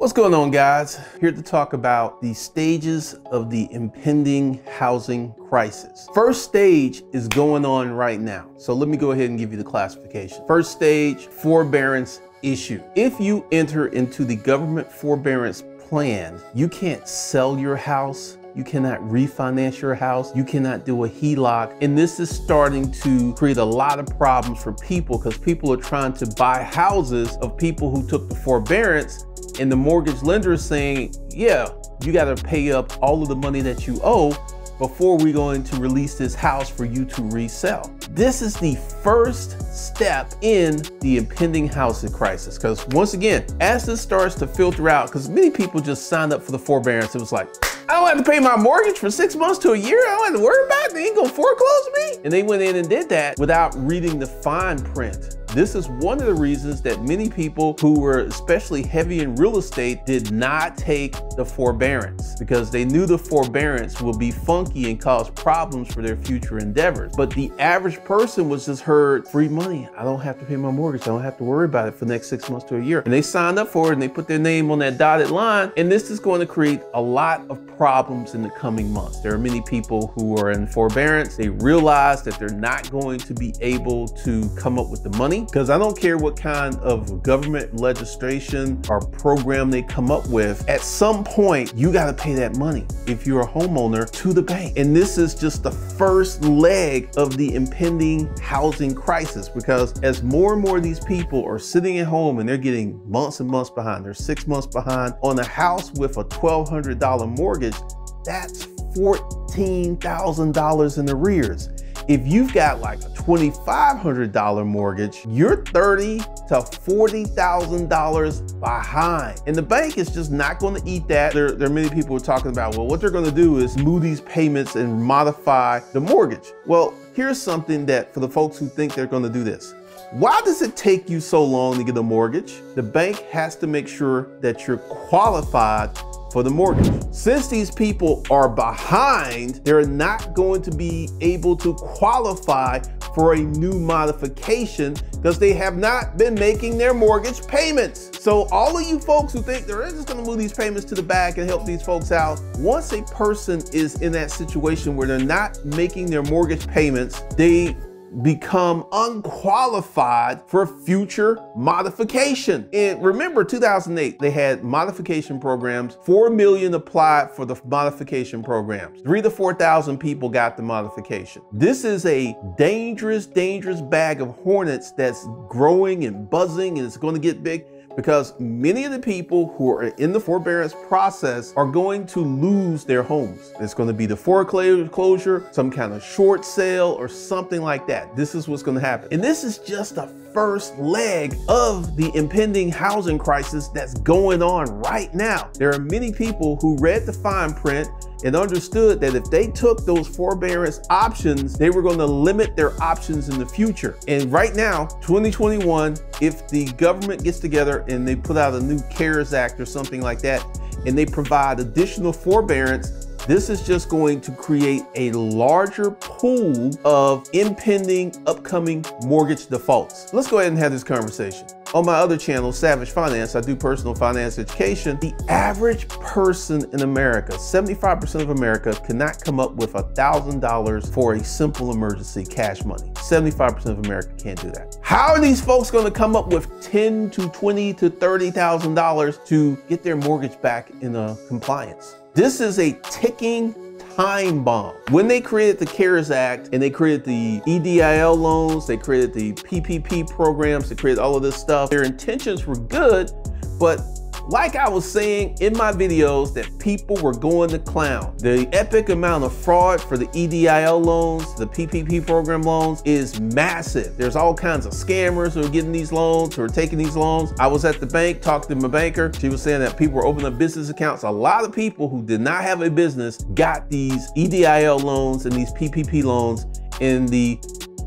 What's going on guys? Here to talk about the stages of the impending housing crisis. First stage is going on right now. So let me go ahead and give you the classification. First stage, forbearance issue. If you enter into the government forbearance plan, you can't sell your house you cannot refinance your house. You cannot do a HELOC. And this is starting to create a lot of problems for people because people are trying to buy houses of people who took the forbearance and the mortgage lender is saying, yeah, you got to pay up all of the money that you owe before we're going to release this house for you to resell. This is the first step in the impending housing crisis. Because once again, as this starts to filter out, because many people just signed up for the forbearance, it was like, I don't have to pay my mortgage for six months to a year. I don't have to worry about it. They ain't gonna foreclose me. And they went in and did that without reading the fine print. This is one of the reasons that many people who were especially heavy in real estate did not take the forbearance because they knew the forbearance will be funky and cause problems for their future endeavors. But the average person was just heard free money. I don't have to pay my mortgage. I don't have to worry about it for the next six months to a year. And they signed up for it and they put their name on that dotted line. And this is going to create a lot of problems in the coming months. There are many people who are in forbearance. They realize that they're not going to be able to come up with the money because I don't care what kind of government legislation or program they come up with, at some point, you got to pay that money if you're a homeowner to the bank. And this is just the first leg of the impending housing crisis because as more and more of these people are sitting at home and they're getting months and months behind, they're six months behind on a house with a $1,200 mortgage, that's $14,000 in arrears. If you've got like a $2,500 mortgage, you're thirty to $40,000 behind. And the bank is just not gonna eat that. There, there are many people are talking about, well, what they're gonna do is move these payments and modify the mortgage. Well, here's something that for the folks who think they're gonna do this. Why does it take you so long to get a mortgage? The bank has to make sure that you're qualified for the mortgage. Since these people are behind, they're not going to be able to qualify for a new modification because they have not been making their mortgage payments. So all of you folks who think they're just gonna move these payments to the back and help these folks out, once a person is in that situation where they're not making their mortgage payments, they become unqualified for future modification. And remember 2008, they had modification programs, 4 million applied for the modification programs. Three to 4,000 people got the modification. This is a dangerous, dangerous bag of hornets that's growing and buzzing and it's going to get big because many of the people who are in the forbearance process are going to lose their homes. It's going to be the foreclosure, closure, some kind of short sale or something like that. This is what's going to happen. And this is just the first leg of the impending housing crisis that's going on right now. There are many people who read the fine print and understood that if they took those forbearance options, they were going to limit their options in the future. And right now, 2021, if the government gets together and they put out a new CARES Act or something like that, and they provide additional forbearance, this is just going to create a larger pool of impending upcoming mortgage defaults. Let's go ahead and have this conversation. On my other channel, Savage Finance, I do personal finance education. The average person in America, 75% of America, cannot come up with $1,000 for a simple emergency cash money. 75% of America can't do that. How are these folks gonna come up with 10 to 20 to $30,000 to get their mortgage back in a compliance? This is a ticking time bomb. When they created the CARES Act and they created the EIDL loans, they created the PPP programs, they created all of this stuff, their intentions were good, but like I was saying in my videos that people were going to clown. The epic amount of fraud for the EIDL loans, the PPP program loans is massive. There's all kinds of scammers who are getting these loans, who are taking these loans. I was at the bank, talked to my banker. She was saying that people were opening up business accounts. A lot of people who did not have a business got these EIDL loans and these PPP loans in the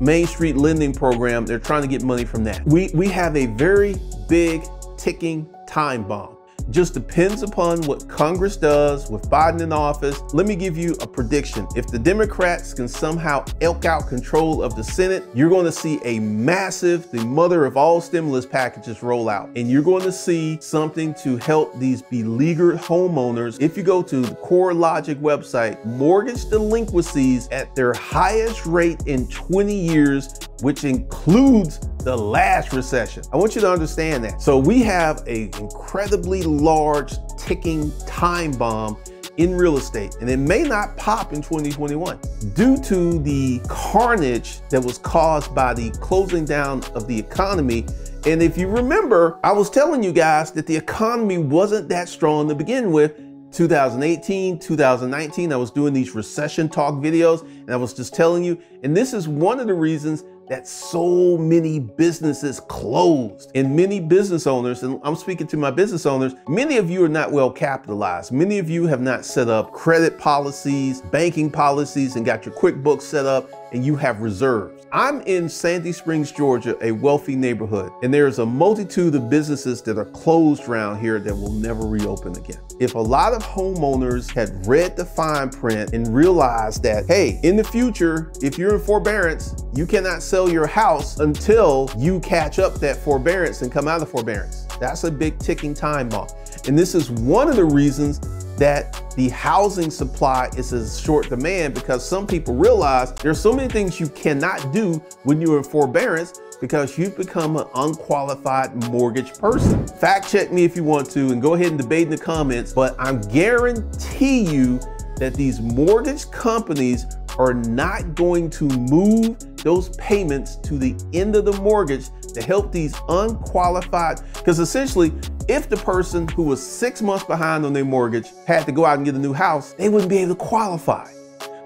Main Street Lending Program. They're trying to get money from that. We, we have a very big ticking time bomb. Just depends upon what Congress does with Biden in office. Let me give you a prediction. If the Democrats can somehow elk out control of the Senate, you're going to see a massive, the mother of all stimulus packages roll out. And you're going to see something to help these beleaguered homeowners. If you go to the CoreLogic website, mortgage delinquencies at their highest rate in 20 years, which includes the last recession. I want you to understand that. So we have a incredibly large ticking time bomb in real estate, and it may not pop in 2021 due to the carnage that was caused by the closing down of the economy. And if you remember, I was telling you guys that the economy wasn't that strong to begin with. 2018, 2019, I was doing these recession talk videos, and I was just telling you, and this is one of the reasons that so many businesses closed and many business owners, and I'm speaking to my business owners, many of you are not well capitalized. Many of you have not set up credit policies, banking policies, and got your QuickBooks set up and you have reserves. I'm in Sandy Springs, Georgia, a wealthy neighborhood, and there's a multitude of businesses that are closed around here that will never reopen again. If a lot of homeowners had read the fine print and realized that, hey, in the future, if you're in forbearance, you cannot sell your house until you catch up that forbearance and come out of forbearance. That's a big ticking time bomb. And this is one of the reasons that the housing supply is in short demand because some people realize there's so many things you cannot do when you're in forbearance because you've become an unqualified mortgage person. Fact check me if you want to and go ahead and debate in the comments, but I guarantee you that these mortgage companies are not going to move those payments to the end of the mortgage to help these unqualified, because essentially, if the person who was six months behind on their mortgage had to go out and get a new house, they wouldn't be able to qualify.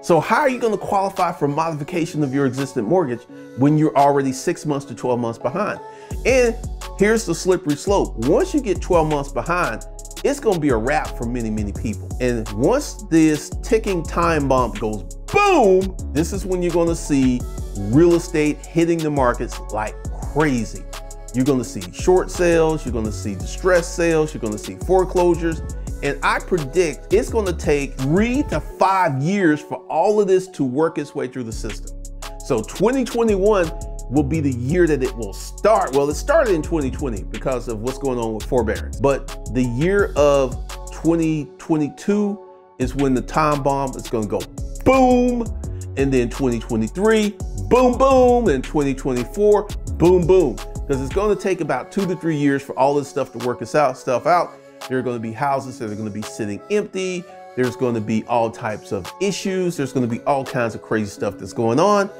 So how are you going to qualify for modification of your existing mortgage when you're already six months to 12 months behind? And here's the slippery slope. Once you get 12 months behind, it's going to be a wrap for many, many people. And once this ticking time bomb goes boom, this is when you're going to see real estate hitting the markets like crazy. You're gonna see short sales, you're gonna see distressed sales, you're gonna see foreclosures, and I predict it's gonna take three to five years for all of this to work its way through the system. So 2021 will be the year that it will start. Well, it started in 2020 because of what's going on with forbearance, but the year of 2022 is when the time bomb is gonna go boom, and then 2023, boom, boom, and 2024, boom, boom. Because it's going to take about two to three years for all this stuff to work its out, stuff out. There are going to be houses that are going to be sitting empty. There's going to be all types of issues. There's going to be all kinds of crazy stuff that's going on.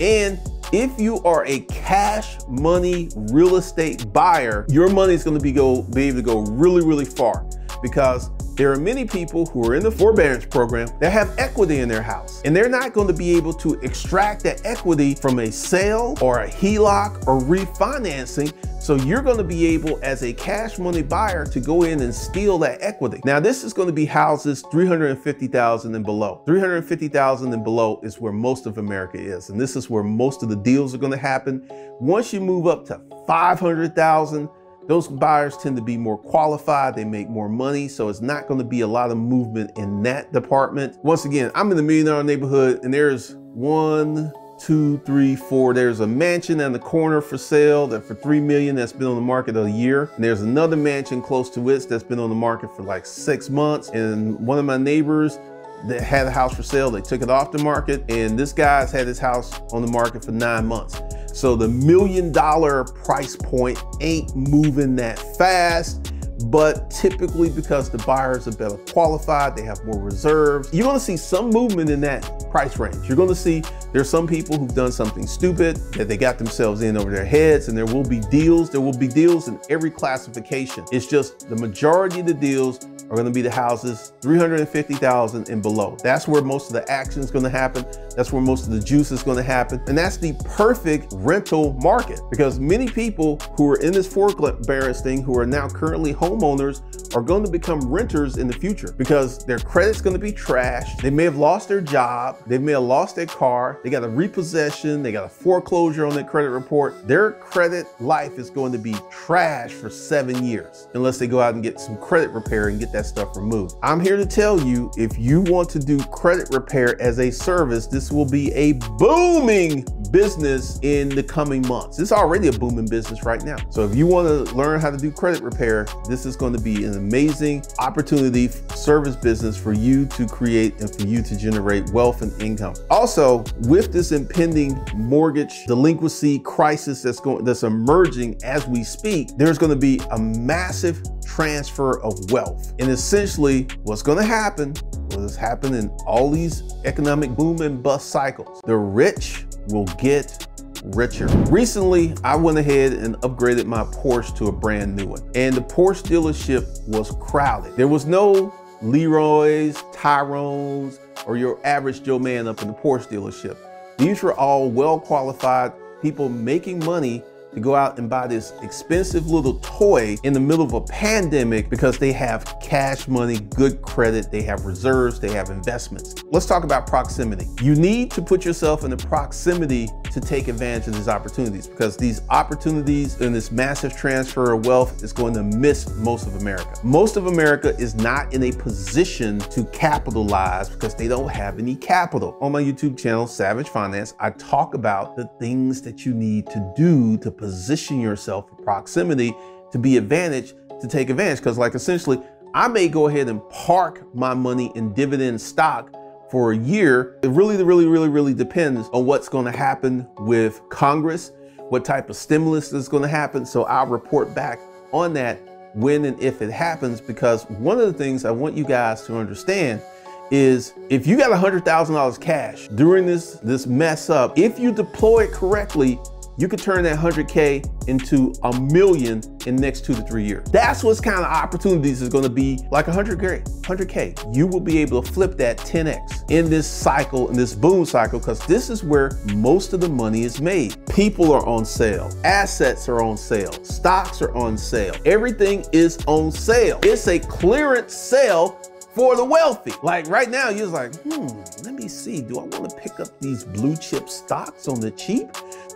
And if you are a cash money real estate buyer, your money is going to be go be able to go really, really far because there are many people who are in the forbearance program that have equity in their house, and they're not going to be able to extract that equity from a sale or a HELOC or refinancing. So you're going to be able, as a cash money buyer, to go in and steal that equity. Now, this is going to be houses 350,000 and below. 350,000 and below is where most of America is, and this is where most of the deals are going to happen. Once you move up to 500,000, those buyers tend to be more qualified, they make more money, so it's not gonna be a lot of movement in that department. Once again, I'm in the million dollar neighborhood and there's one, two, three, four. There's a mansion in the corner for sale that for three million that's been on the market a year. And there's another mansion close to it that's been on the market for like six months. And one of my neighbors that had a house for sale, they took it off the market. And this guy's had his house on the market for nine months. So the million dollar price point ain't moving that fast but typically because the buyers are better qualified, they have more reserves, you're gonna see some movement in that price range. You're gonna see there's some people who've done something stupid that they got themselves in over their heads and there will be deals. There will be deals in every classification. It's just the majority of the deals are gonna be the houses 350,000 and below. That's where most of the action is gonna happen. That's where most of the juice is going to happen. And that's the perfect rental market because many people who are in this forbearance thing who are now currently homeowners are going to become renters in the future because their credit's going to be trashed. They may have lost their job. They may have lost their car. They got a repossession. They got a foreclosure on their credit report. Their credit life is going to be trash for seven years unless they go out and get some credit repair and get that stuff removed. I'm here to tell you if you want to do credit repair as a service, this will be a booming business in the coming months. It's already a booming business right now. So if you want to learn how to do credit repair, this is going to be an amazing opportunity service business for you to create and for you to generate wealth and income. Also, with this impending mortgage delinquency crisis that's going that's emerging as we speak, there's going to be a massive transfer of wealth. And essentially, what's going to happen, what has happened in all these economic boom and bust cycles, the rich will get richer. Recently, I went ahead and upgraded my Porsche to a brand new one. And the Porsche dealership was crowded. There was no Leroy's, Tyrone's, or your average Joe man up in the Porsche dealership. These were all well qualified people making money to go out and buy this expensive little toy in the middle of a pandemic because they have cash money, good credit, they have reserves, they have investments. Let's talk about proximity. You need to put yourself in the proximity to take advantage of these opportunities because these opportunities and this massive transfer of wealth is going to miss most of America. Most of America is not in a position to capitalize because they don't have any capital. On my YouTube channel, Savage Finance, I talk about the things that you need to do to position yourself for proximity to be advantage to take advantage. Because like essentially, I may go ahead and park my money in dividend stock for a year. It really, really, really, really depends on what's going to happen with Congress, what type of stimulus is going to happen. So I'll report back on that when and if it happens, because one of the things I want you guys to understand is if you got $100,000 cash during this, this mess up, if you deploy it correctly, you could turn that 100K into a million in next two to three years. That's what's kind of opportunities is going to be like 100K, 100K. You will be able to flip that 10X in this cycle, in this boom cycle, because this is where most of the money is made. People are on sale. Assets are on sale. Stocks are on sale. Everything is on sale. It's a clearance sale for the wealthy. Like right now, you're like, hmm, let me see. Do I want to pick up these blue chip stocks on the cheap?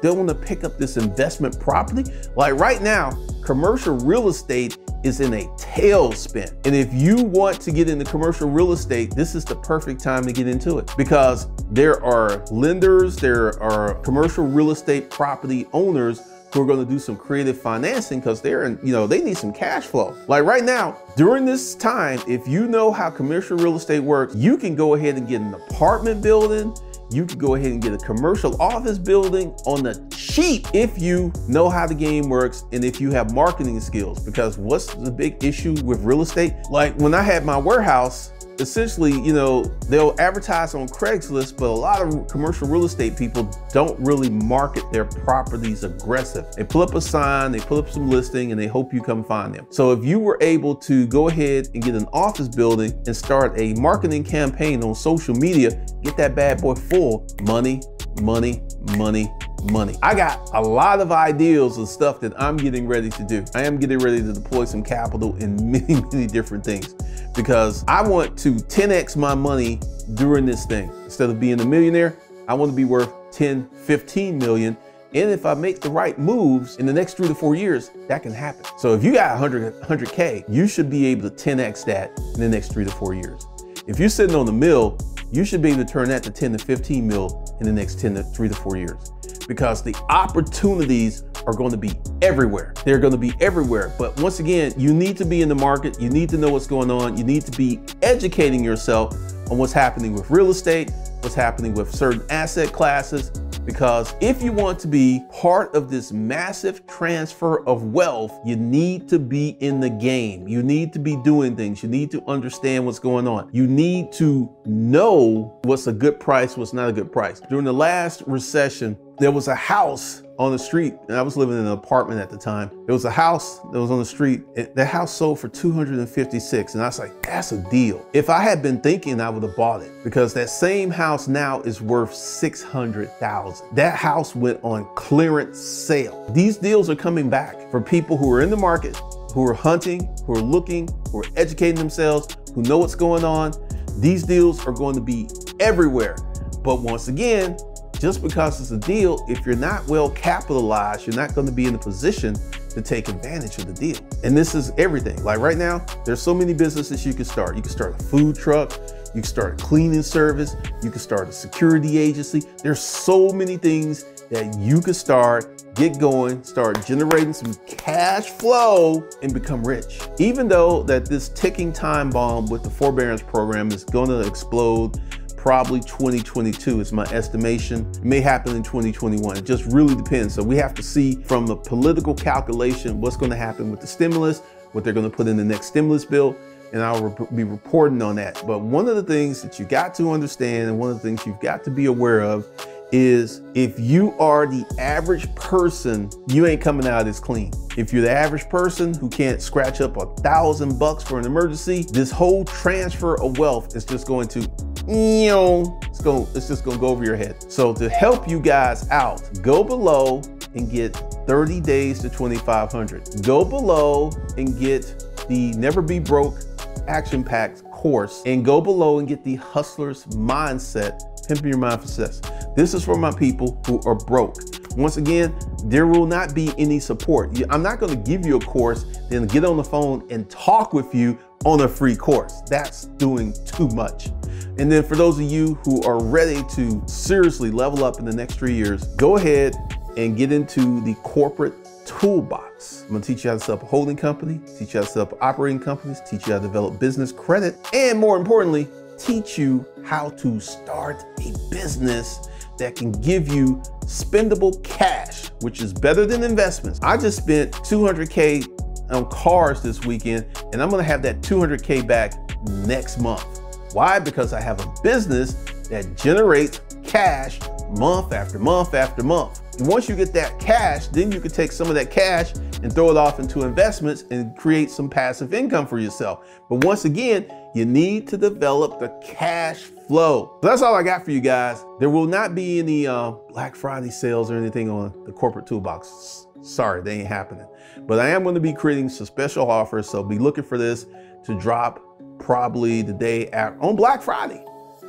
They want to pick up this investment property. Like right now, commercial real estate is in a tailspin. And if you want to get into commercial real estate, this is the perfect time to get into it because there are lenders, there are commercial real estate property owners who are going to do some creative financing because they're in, you know, they need some cash flow. Like right now, during this time, if you know how commercial real estate works, you can go ahead and get an apartment building you could go ahead and get a commercial office building on the cheap if you know how the game works and if you have marketing skills. Because what's the big issue with real estate? Like when I had my warehouse, essentially, you know, they'll advertise on Craigslist, but a lot of commercial real estate people don't really market their properties aggressive. They pull up a sign, they pull up some listing, and they hope you come find them. So if you were able to go ahead and get an office building and start a marketing campaign on social media, get that bad boy full, money, money, money, money. I got a lot of ideas and stuff that I'm getting ready to do. I am getting ready to deploy some capital in many, many different things because I want to 10x my money during this thing. Instead of being a millionaire, I want to be worth 10, 15 million. And if I make the right moves in the next three to four years, that can happen. So if you got 100, 100K, you should be able to 10X that in the next three to four years. If you're sitting on the mill, you should be able to turn that to 10 to 15 mil in the next 10 to three to four years because the opportunities are going to be everywhere. They're going to be everywhere. But once again, you need to be in the market. You need to know what's going on. You need to be educating yourself on what's happening with real estate, what's happening with certain asset classes, because if you want to be part of this massive transfer of wealth, you need to be in the game. You need to be doing things. You need to understand what's going on. You need to know what's a good price, what's not a good price. During the last recession, there was a house on the street, and I was living in an apartment at the time. It was a house that was on the street. It, that house sold for 256, and I was like, that's a deal. If I had been thinking, I would have bought it because that same house now is worth 600,000. That house went on clearance sale. These deals are coming back for people who are in the market, who are hunting, who are looking, who are educating themselves, who know what's going on. These deals are going to be everywhere. But once again, just because it's a deal, if you're not well capitalized, you're not going to be in a position to take advantage of the deal. And this is everything. Like right now, there's so many businesses you can start. You can start a food truck, you can start a cleaning service, you can start a security agency. There's so many things that you could start, get going, start generating some cash flow and become rich. Even though that this ticking time bomb with the forbearance program is going to explode probably 2022 is my estimation. It may happen in 2021. It just really depends. So we have to see from a political calculation what's going to happen with the stimulus, what they're going to put in the next stimulus bill, and I'll be reporting on that. But one of the things that you got to understand and one of the things you've got to be aware of is if you are the average person, you ain't coming out as clean. If you're the average person who can't scratch up a thousand bucks for an emergency, this whole transfer of wealth is just going to it's gonna, it's just gonna go over your head. So to help you guys out, go below and get 30 days to 2500. Go below and get the Never Be Broke Action Packed course and go below and get the Hustler's Mindset, Pimping Your Mind for Success. This is for my people who are broke. Once again, there will not be any support. I'm not gonna give you a course, then get on the phone and talk with you on a free course. That's doing too much. And then for those of you who are ready to seriously level up in the next three years, go ahead and get into the corporate toolbox. I'm gonna teach you how to set up a holding company, teach you how to set up operating companies, teach you how to develop business credit, and more importantly, teach you how to start a business that can give you spendable cash, which is better than investments. I just spent 200K on cars this weekend, and I'm gonna have that 200K back next month. Why? Because I have a business that generates cash month after month after month. And once you get that cash, then you can take some of that cash and throw it off into investments and create some passive income for yourself. But once again, you need to develop the cash flow. So that's all I got for you guys. There will not be any uh, Black Friday sales or anything on the corporate toolbox. Sorry, they ain't happening. But I am going to be creating some special offers, so be looking for this to drop probably the day after, on Black Friday.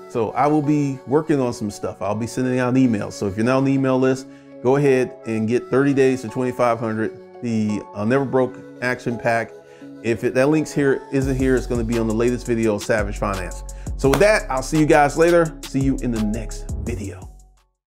So I will be working on some stuff. I'll be sending out emails. So if you're not on the email list, go ahead and get 30 days to 2,500. The uh, Never Broke Action Pack. If it, that link's here isn't here, it's going to be on the latest video of Savage Finance. So with that, I'll see you guys later. See you in the next video.